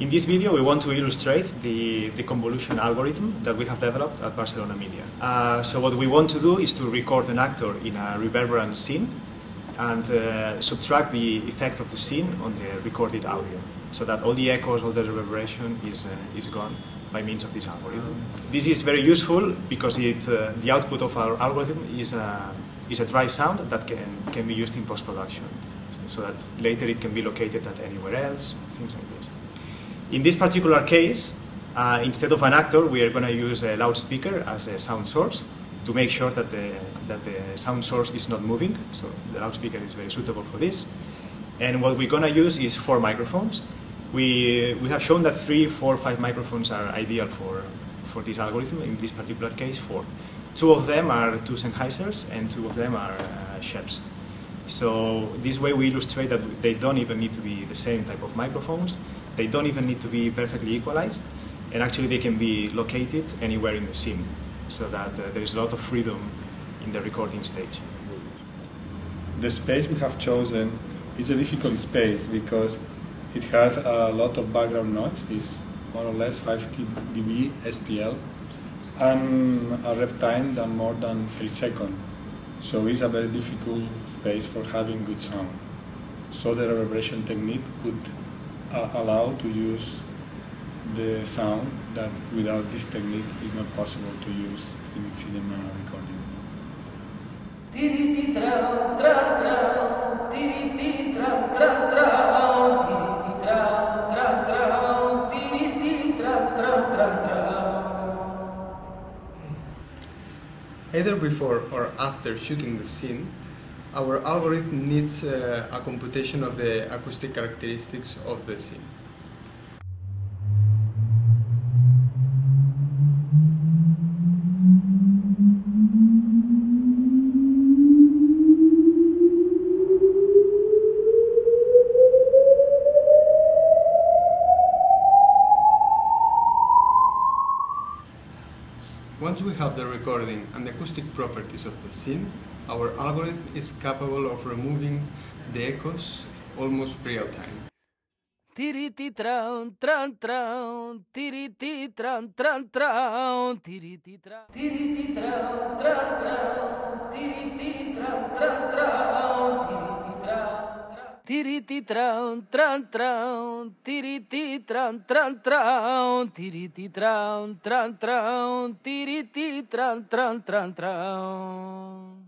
In this video, we want to illustrate the, the convolution algorithm that we have developed at Barcelona Media. Uh, so what we want to do is to record an actor in a reverberant scene and uh, subtract the effect of the scene on the recorded audio so that all the echoes, all the reverberation is, uh, is gone by means of this algorithm. This is very useful because it, uh, the output of our algorithm is a, is a dry sound that can, can be used in post-production so that later it can be located at anywhere else, things like this. In this particular case, uh, instead of an actor, we are going to use a loudspeaker as a sound source to make sure that the, that the sound source is not moving. So the loudspeaker is very suitable for this. And what we're going to use is four microphones. We, we have shown that three, four, five microphones are ideal for, for this algorithm. In this particular case, four. Two of them are two Sennheisers and two of them are uh, Schoeps. So this way we illustrate that they don't even need to be the same type of microphones. They don't even need to be perfectly equalized, and actually they can be located anywhere in the scene, so that uh, there is a lot of freedom in the recording stage. The space we have chosen is a difficult space because it has a lot of background noise, it's more or less 50 dB SPL, and a rep time than more than 3 seconds. So it's a very difficult space for having good sound. So dereverberation technique could uh, allow to use the sound that without this technique is not possible to use in cinema recording. Either before or after shooting the scene, our algorithm needs uh, a computation of the acoustic characteristics of the scene. Once we have the recording and the acoustic properties of the scene, our algorithm is capable of removing the echoes almost real time. Tran tran